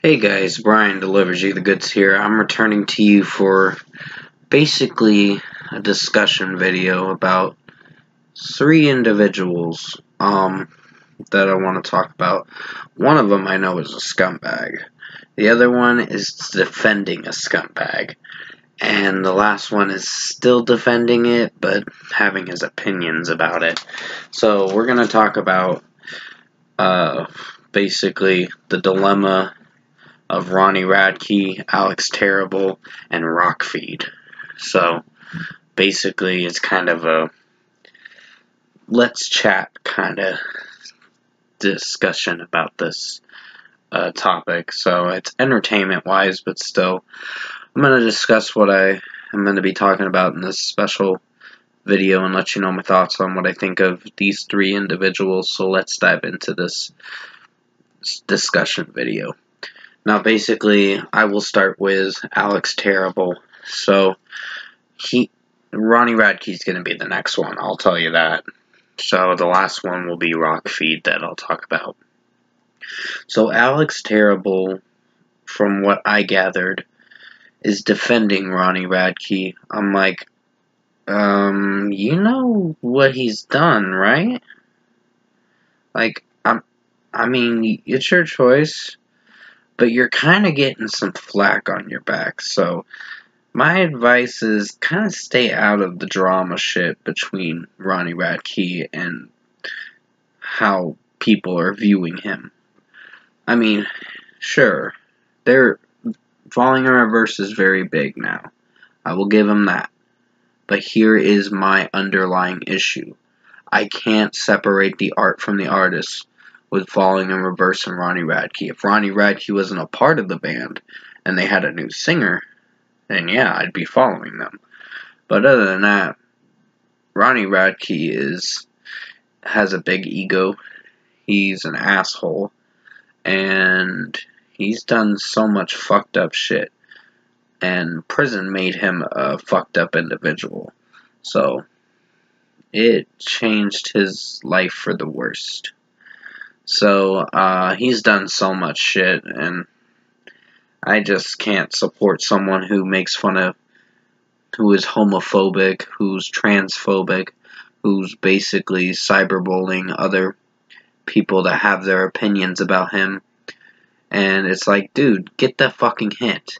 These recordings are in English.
Hey guys, Bryan delivers you the goods here. I'm returning to you for basically a discussion video about three individuals um, that I want to talk about. One of them I know is a scumbag. The other one is defending a scumbag. And the last one is still defending it, but having his opinions about it. So we're going to talk about uh, basically the dilemma of Ronnie Radke, Alex Terrible, and Rock Feed. So basically, it's kind of a let's chat kind of discussion about this uh, topic. So it's entertainment wise, but still, I'm going to discuss what I am going to be talking about in this special video and let you know my thoughts on what I think of these three individuals. So let's dive into this discussion video. Now, basically, I will start with Alex Terrible. So, he, Ronnie Radke's going to be the next one. I'll tell you that. So, the last one will be Rock Feed that I'll talk about. So, Alex Terrible, from what I gathered, is defending Ronnie Radke. I'm like, um, you know what he's done, right? Like, I'm, I mean, it's your choice but you're kind of getting some flack on your back. So, my advice is kind of stay out of the drama shit between Ronnie Radke and how people are viewing him. I mean, sure, they're falling in reverse is very big now. I will give him that. But here is my underlying issue. I can't separate the art from the artist with Falling in Reverse and Ronnie Radke. If Ronnie Radke wasn't a part of the band and they had a new singer, then yeah, I'd be following them. But other than that, Ronnie Radke is has a big ego. He's an asshole and he's done so much fucked up shit. And prison made him a fucked up individual. So it changed his life for the worst. So uh, he's done so much shit, and I just can't support someone who makes fun of, who is homophobic, who's transphobic, who's basically cyberbullying other people that have their opinions about him. And it's like, dude, get the fucking hint.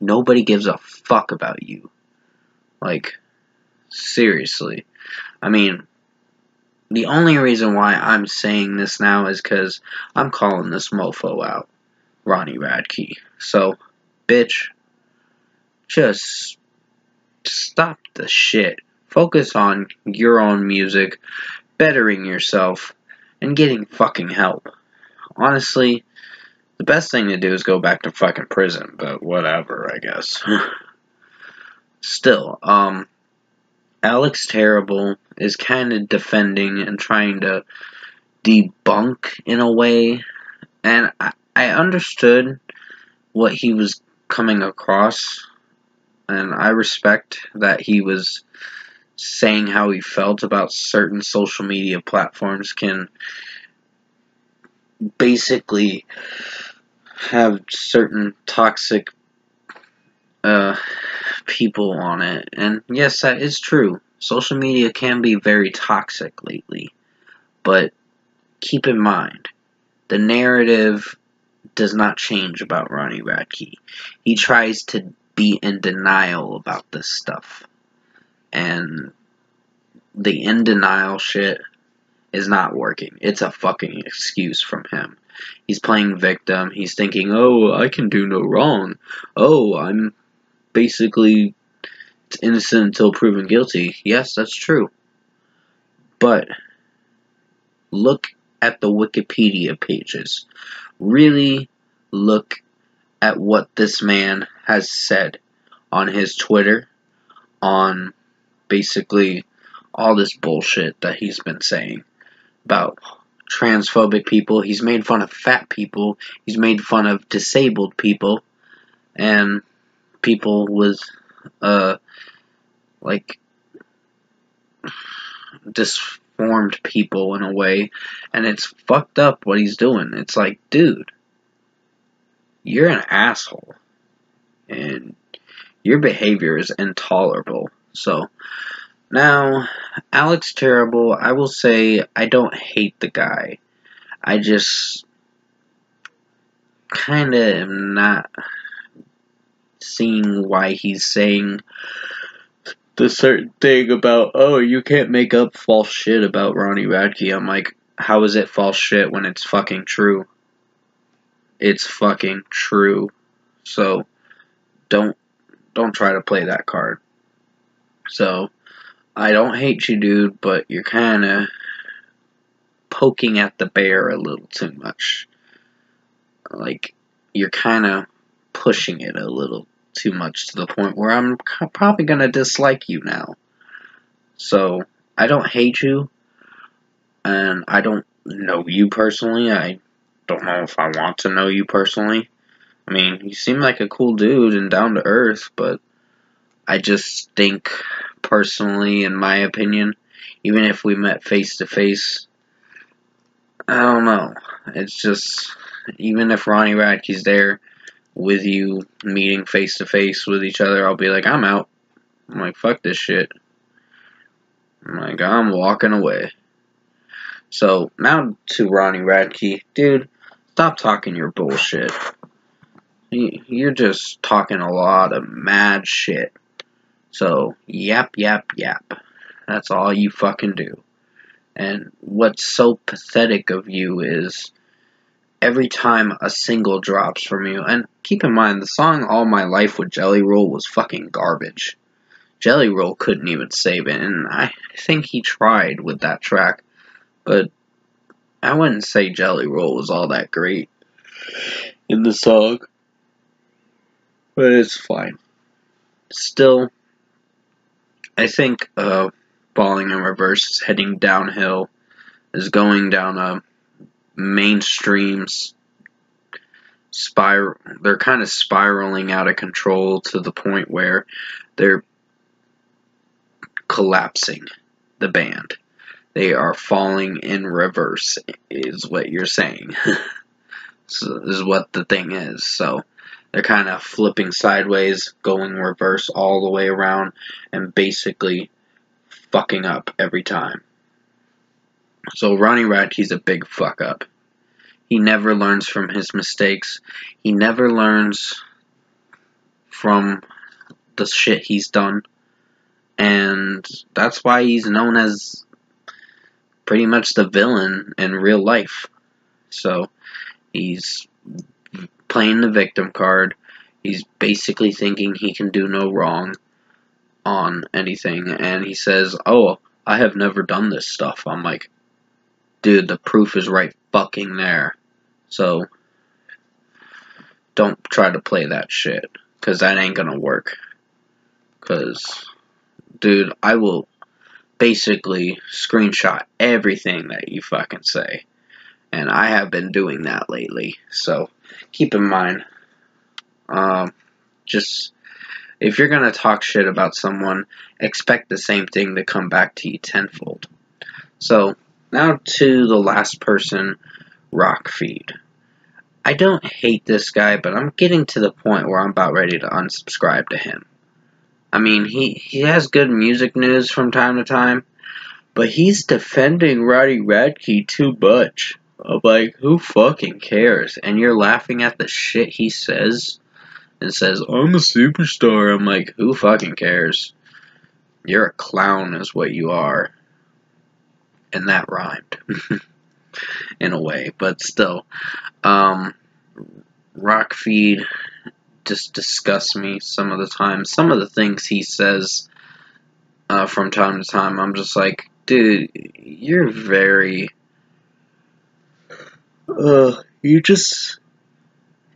Nobody gives a fuck about you. Like, seriously. I mean, the only reason why I'm saying this now is because I'm calling this mofo out, Ronnie Radke. So, bitch, just stop the shit. Focus on your own music, bettering yourself, and getting fucking help. Honestly, the best thing to do is go back to fucking prison, but whatever, I guess. Still, um, Alex Terrible is kind of defending and trying to debunk in a way, and I, I understood what he was coming across, and I respect that he was saying how he felt about certain social media platforms can basically have certain toxic uh, people on it. And yes, that is true. Social media can be very toxic lately. But keep in mind, the narrative does not change about Ronnie Radke. He tries to be in denial about this stuff. And the in denial shit is not working. It's a fucking excuse from him. He's playing victim. He's thinking, oh, I can do no wrong. Oh, I'm basically it's innocent until proven guilty. Yes, that's true. But look at the Wikipedia pages. Really look at what this man has said on his Twitter, on basically all this bullshit that he's been saying about transphobic people. He's made fun of fat people. He's made fun of disabled people. And people with uh like disformed people in a way and it's fucked up what he's doing it's like dude you're an asshole. And your behavior is intolerable. So, now, Alex Terrible, I will say I don't hate the guy. I just kind of am not seeing why he's saying the certain thing about, oh, you can't make up false shit about Ronnie Radke. I'm like, how is it false shit when it's fucking true? It's fucking true. So don't don't try to play that card. So I don't hate you, dude, but you're kind of poking at the bear a little too much. Like you're kind of pushing it a little too much to the point where I'm probably going to dislike you now. So, I don't hate you, and I don't know you personally. I don't know if I want to know you personally. I mean, you seem like a cool dude and down to earth, but I just think, personally, in my opinion, even if we met face to face, I don't know. It's just, even if Ronnie Radke's there, with you meeting face to face with each other, I'll be like, I'm out. I'm like, fuck this shit. I'm like, I'm walking away. So, now to Ronnie Radke. Dude, stop talking your bullshit. You're just talking a lot of mad shit. So, yap, yap, yap. That's all you fucking do. And what's so pathetic of you is every time a single drops from you. And keep in mind, the song All My Life with Jelly Roll was fucking garbage. Jelly Roll couldn't even save it, and I think he tried with that track, but I wouldn't say Jelly Roll was all that great in the song. But it's fine. Still, I think uh, Falling in Reverse is heading downhill, is going down a mainstream spiral they're kind of spiraling out of control to the point where they're collapsing the band. They are falling in reverse is what you're saying. So is what the thing is. So they're kind of flipping sideways going reverse all the way around and basically fucking up every time so Ronnie Radke's a big fuck up. He never learns from his mistakes. He never learns from the shit he's done. And that's why he's known as pretty much the villain in real life. So he's playing the victim card. He's basically thinking he can do no wrong on anything. And he says, Oh, I have never done this stuff. I'm like, dude, the proof is right fucking there. So, don't try to play that shit, because that ain't gonna work. Because, dude, I will basically screenshot everything that you fucking say. And I have been doing that lately. So, keep in mind, um, just if you're gonna talk shit about someone, expect the same thing to come back to you tenfold. So, now to the last person, Rock Feed. I don't hate this guy, but I'm getting to the point where I'm about ready to unsubscribe to him. I mean, he, he has good music news from time to time, but he's defending Ronnie Radke too much. I'm like, who fucking cares? And you're laughing at the shit he says and says, I'm a superstar. I'm like, who fucking cares? You're a clown, is what you are and that rhymed in a way, but still, um, Rock Feed just disgusts me some of the time. Some of the things he says uh, from time to time, I'm just like, dude, you're very, uh, you just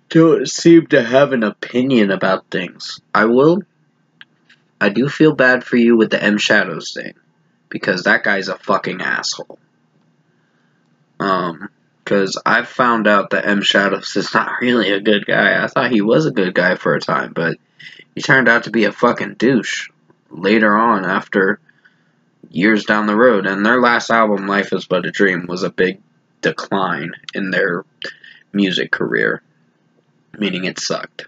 don't seem to have an opinion about things. I will, I do feel bad for you with the M Shadows thing because that guy's a fucking asshole. Um, because I've found out that M Shadows is not really a good guy. I thought he was a good guy for a time, but he turned out to be a fucking douche later on after years down the road. And their last album, Life is But a Dream, was a big decline in their music career. meaning it sucked.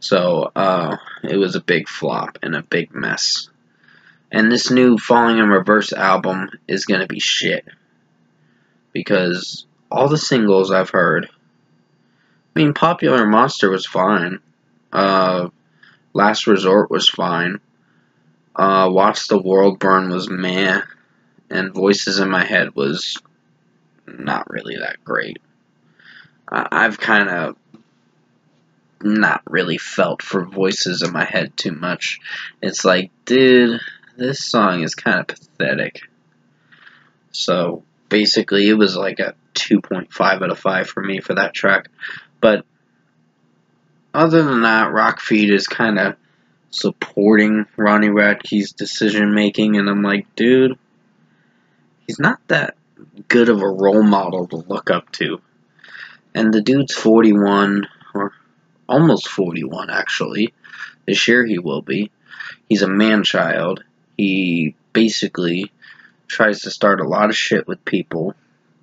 So, uh, it was a big flop and a big mess. And this new Falling in Reverse album is gonna be shit. Because all the singles I've heard, I mean, Popular Monster was fine. Uh, Last Resort was fine. Uh, Watch the World Burn was meh. And Voices in My Head was not really that great. I've kind of not really felt for voices in my head too much. It's like, dude, this song is kind of pathetic. So basically, it was like a 2.5 out of 5 for me for that track. But other than that, Rock Feed is kind of supporting Ronnie Radke's decision making, and I'm like, dude, he's not that good of a role model to look up to. And the dude's 41, or almost 41 actually. This year he will be. He's a man child. He basically tries to start a lot of shit with people.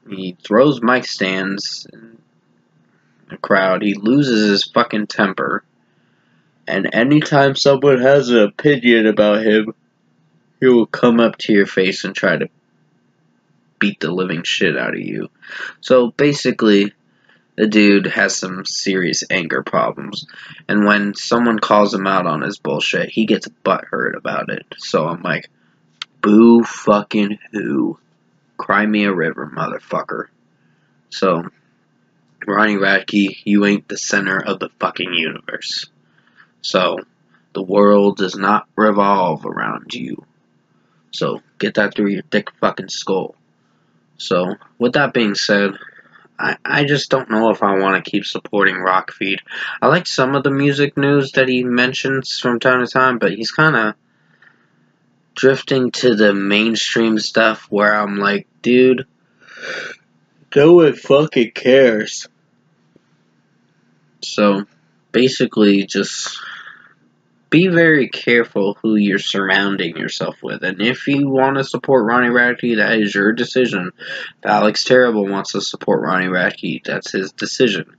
He throws mic stands in the crowd. He loses his fucking temper. And anytime someone has an opinion about him, he will come up to your face and try to beat the living shit out of you. So basically, the dude has some serious anger problems. And when someone calls him out on his bullshit, he gets butthurt about it. So I'm like, boo fucking who? Cry me a river, motherfucker. So, Ronnie Radke, you ain't the center of the fucking universe. So, the world does not revolve around you. So, get that through your thick fucking skull. So, with that being said, I, I just don't know if I want to keep supporting Rock Feed. I like some of the music news that he mentions from time to time, but he's kind of drifting to the mainstream stuff where I'm like, dude, no one fucking cares. So, basically, just be very careful who you're surrounding yourself with. And if you want to support Ronnie Radke, that is your decision. If Alex Terrible wants to support Ronnie Radke, that's his decision.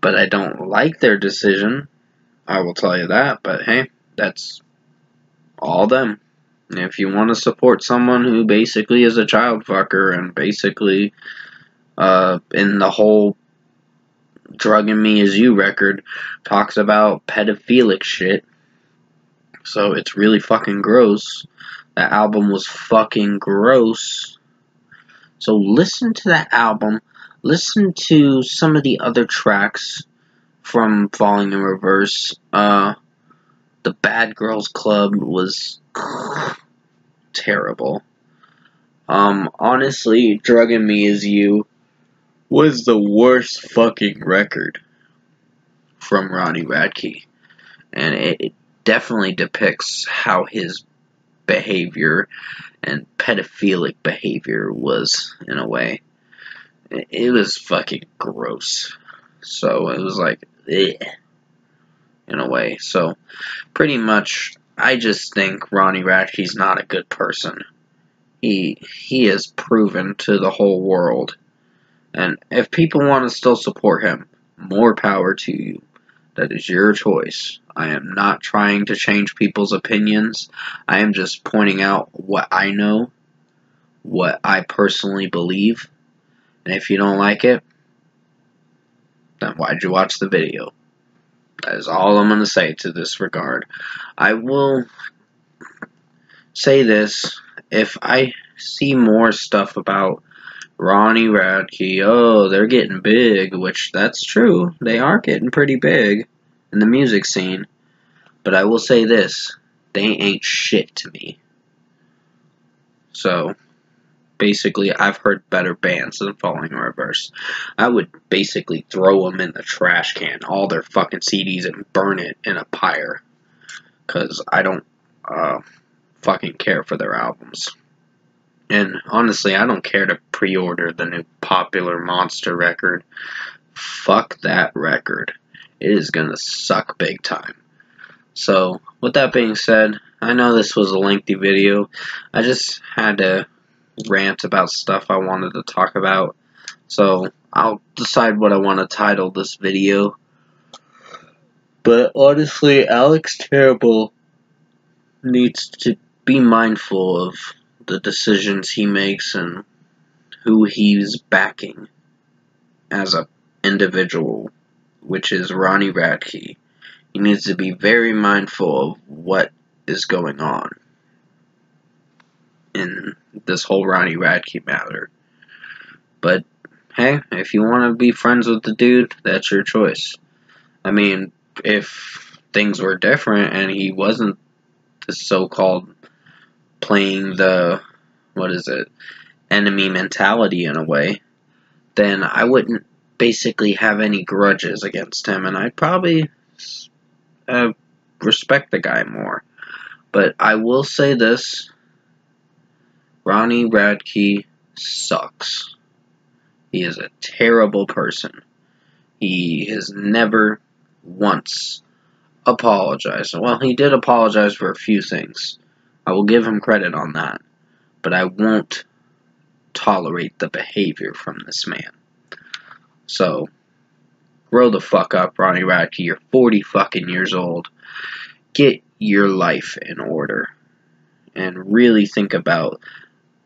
But I don't like their decision. I will tell you that. But hey, that's all them. if you want to support someone who basically is a child fucker and basically uh, in the whole Drug in Me Is You record talks about pedophilic shit. So it's really fucking gross. That album was fucking gross. So listen to that album. Listen to some of the other tracks from Falling in Reverse. Uh, the Bad Girls Club was terrible. Um, honestly, Drug in Me Is You was the worst fucking record from Ronnie Radke. And it, it definitely depicts how his behavior and pedophilic behavior was, in a way. It, it was fucking gross. So it was like, eh, in a way. So, pretty much, I just think Ronnie Radke's not a good person. He he has proven to the whole world and if people want to still support him, more power to you. That is your choice. I am not trying to change people's opinions. I am just pointing out what I know, what I personally believe. And if you don't like it, then why'd you watch the video? That is all I'm going to say to this regard. I will say this. If I see more stuff about Ronnie Radke, oh, they're getting big, which that's true. They are getting pretty big in the music scene. But I will say this, they ain't shit to me. So, basically, I've heard better bands than Falling in Reverse. I would basically throw them in the trash can, all their fucking CDs, and burn it in a pyre. Because I don't uh, fucking care for their albums. And honestly, I don't care to pre order the new popular monster record. Fuck that record. It is gonna suck big time. So, with that being said, I know this was a lengthy video. I just had to rant about stuff I wanted to talk about. So, I'll decide what I want to title this video. But honestly, Alex Terrible needs to be mindful of the decisions he makes and who he's backing as a individual, which is Ronnie Radke. He needs to be very mindful of what is going on in this whole Ronnie Radke matter. But hey, if you want to be friends with the dude, that's your choice. I mean, if things were different and he wasn't the so-called playing the what is it enemy mentality in a way, then I wouldn't basically have any grudges against him, and I'd probably uh, respect the guy more. But I will say this Ronnie Radke sucks. He is a terrible person. He has never once apologized. Well, he did apologize for a few things. I will give him credit on that. But I won't tolerate the behavior from this man. So, grow the fuck up, Ronnie Radke. You're 40 fucking years old. Get your life in order. And really think about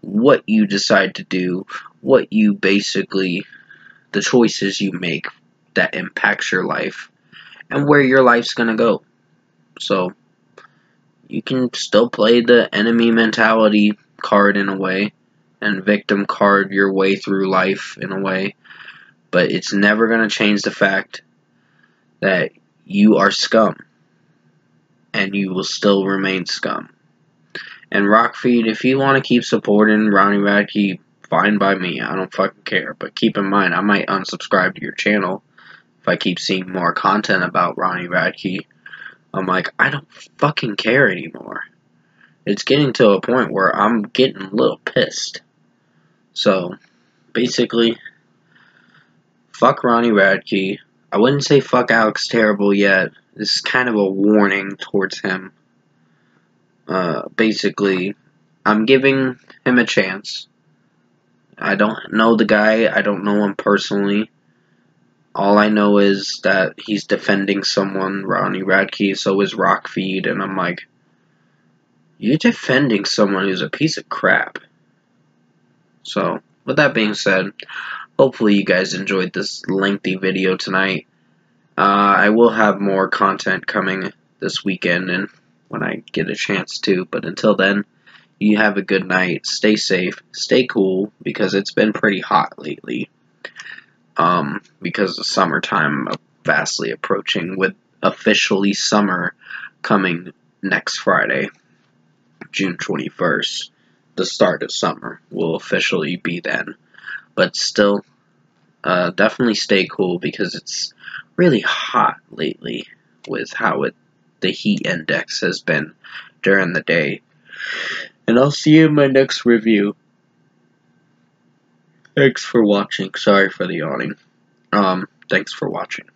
what you decide to do, what you basically, the choices you make that impacts your life, and where your life's gonna go. So, you can still play the enemy mentality card in a way, and victim card your way through life in a way, but it's never gonna change the fact that you are scum, and you will still remain scum. And Rock Feed, if you want to keep supporting Ronnie Radke, fine by me. I don't fucking care. But keep in mind, I might unsubscribe to your channel if I keep seeing more content about Ronnie Radke. I'm like, I don't fucking care anymore. It's getting to a point where I'm getting a little pissed. So, basically, fuck Ronnie Radke. I wouldn't say fuck Alex Terrible yet. This is kind of a warning towards him. Uh, basically, I'm giving him a chance. I don't know the guy. I don't know him personally. All I know is that he's defending someone, Ronnie Radke, so is Rock Feed, and I'm like, you're defending someone who's a piece of crap. So, with that being said, hopefully you guys enjoyed this lengthy video tonight. Uh, I will have more content coming this weekend, and when I get a chance to. But until then, you have a good night. Stay safe. Stay cool because it's been pretty hot lately. Um, because the summertime vastly approaching with officially summer coming next Friday, June 21st. The start of summer will officially be then. But still, uh, definitely stay cool because it's really hot lately with how it the heat index has been during the day. And I'll see you in my next review. Thanks for watching. Sorry for the yawning. Um, thanks for watching.